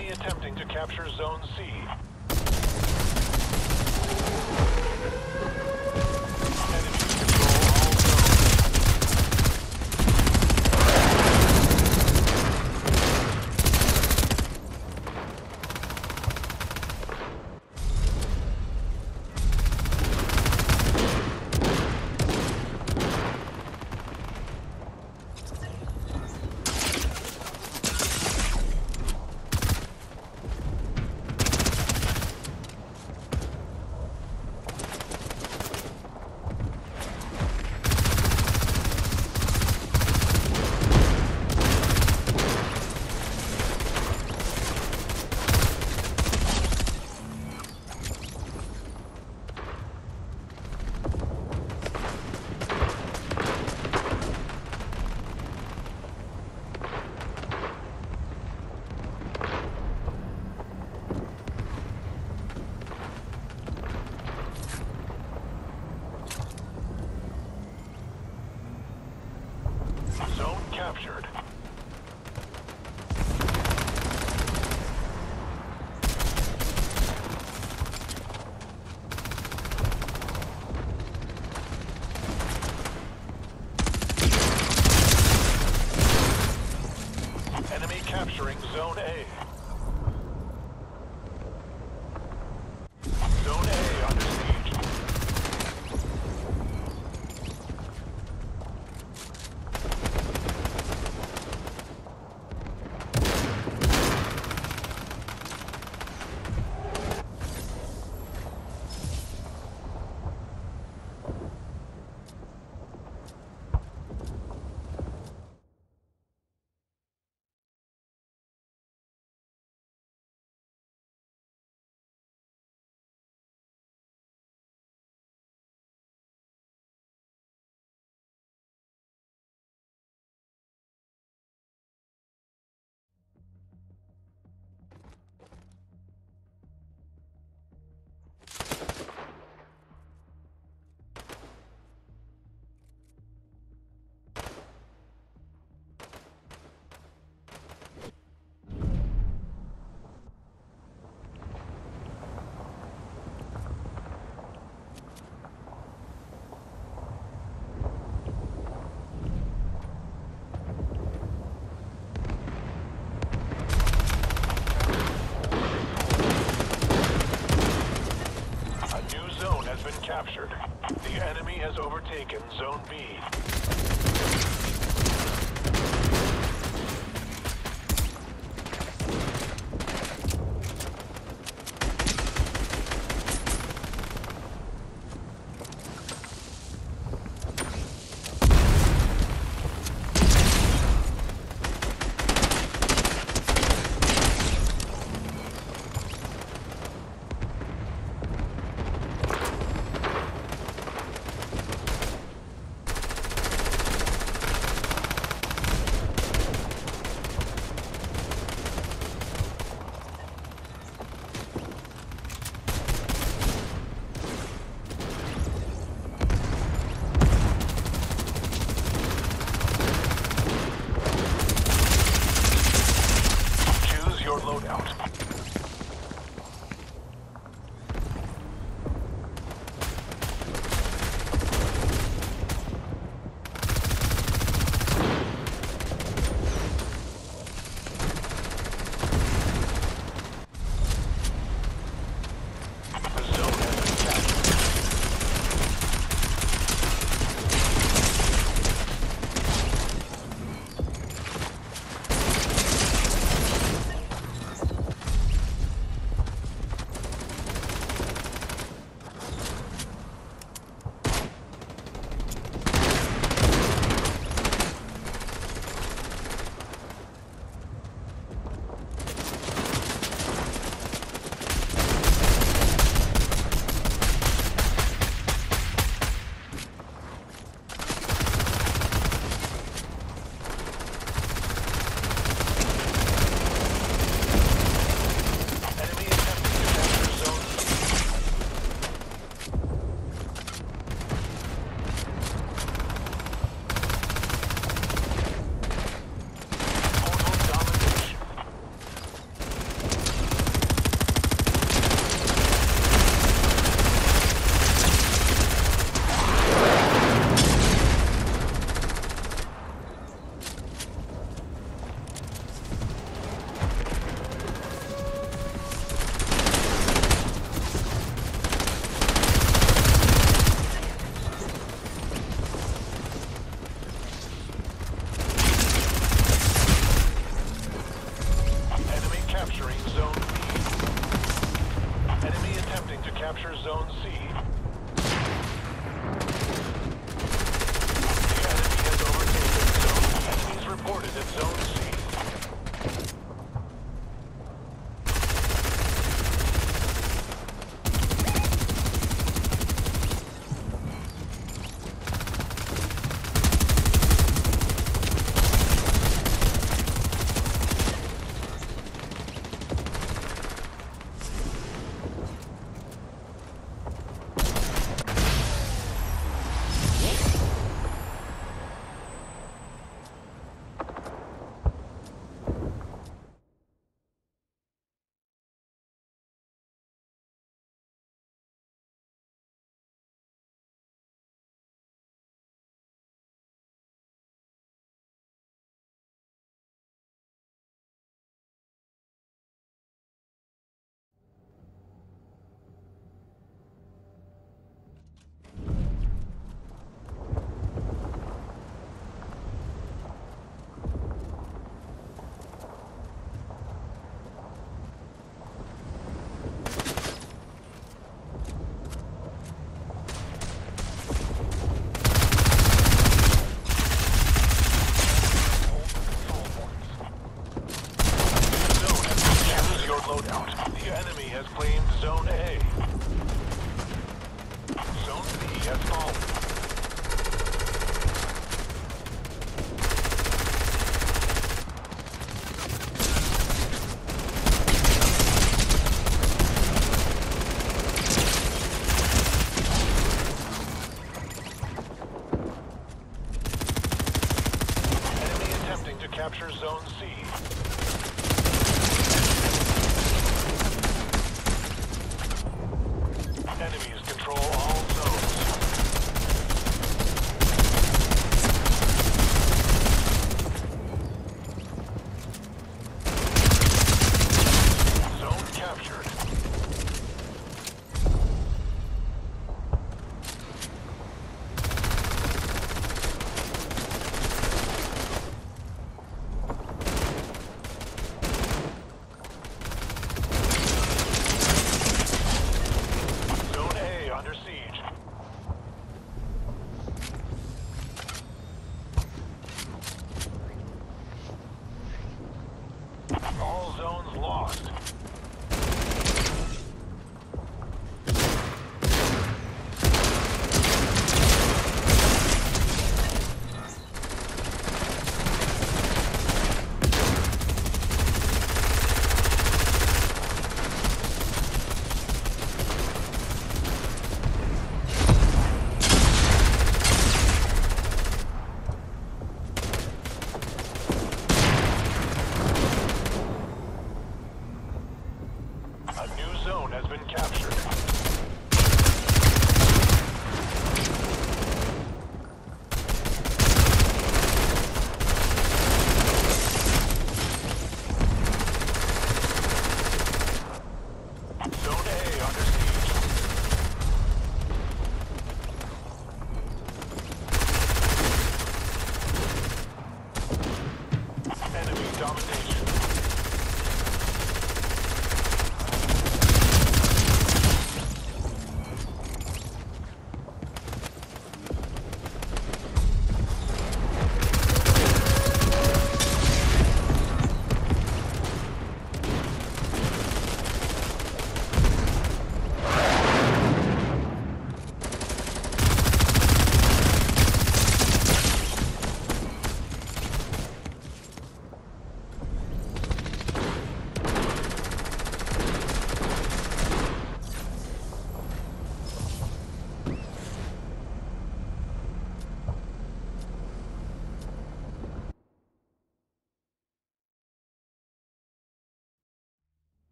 Enemy attempting to capture Zone C.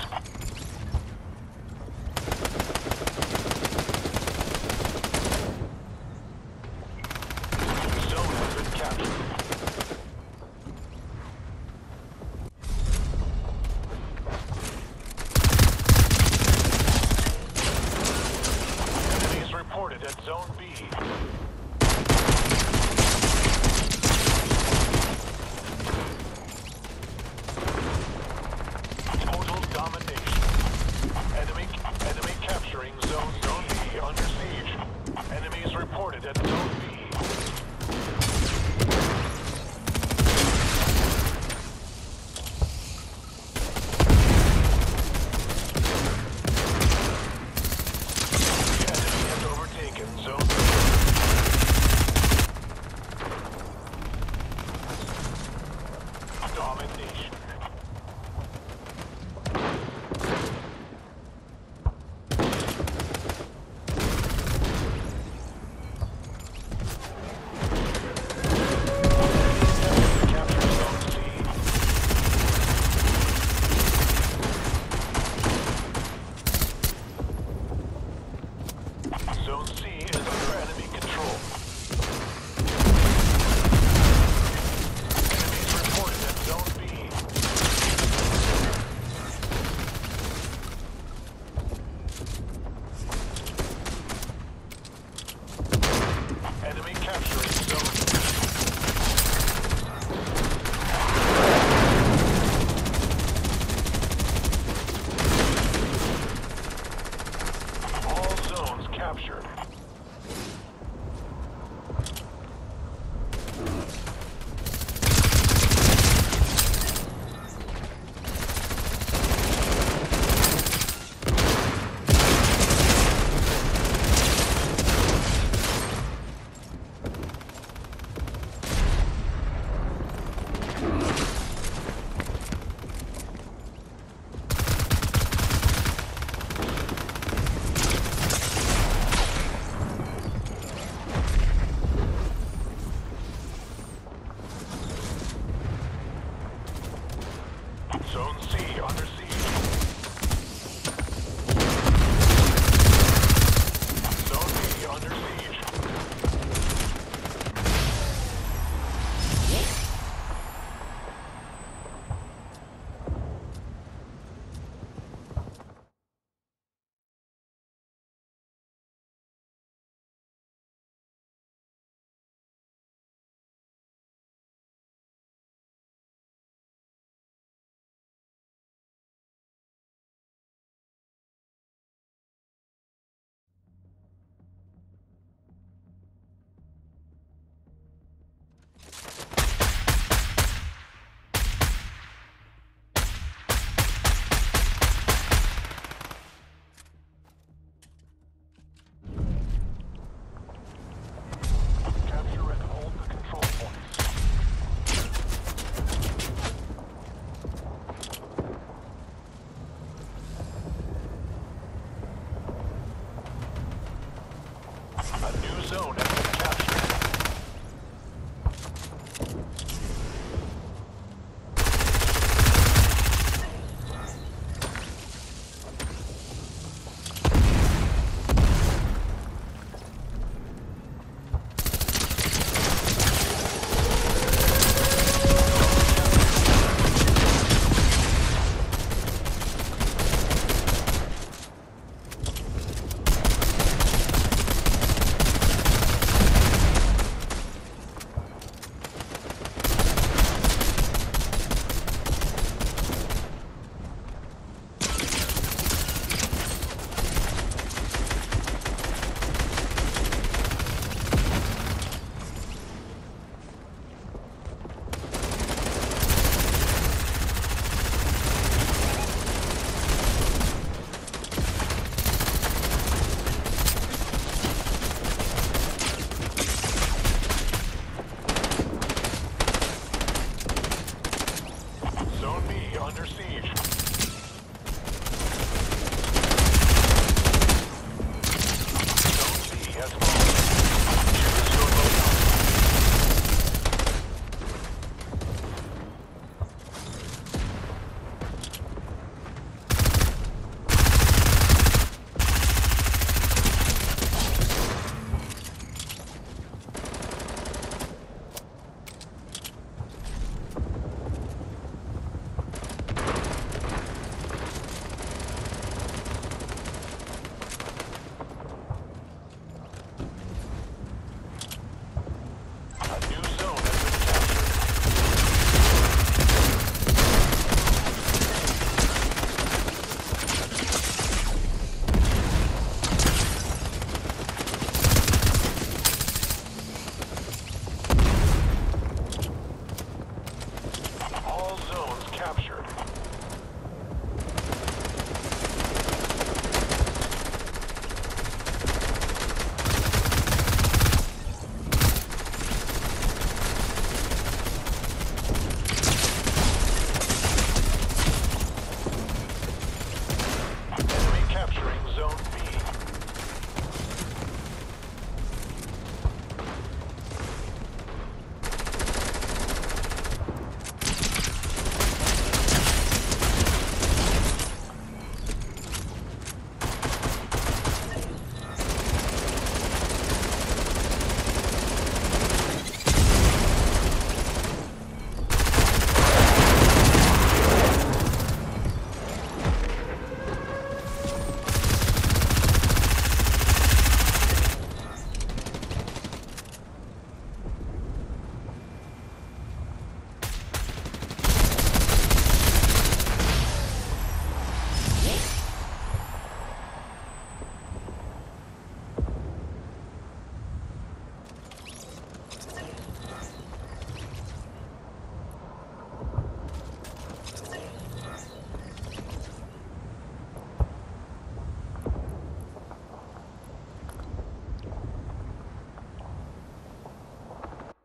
out. zone.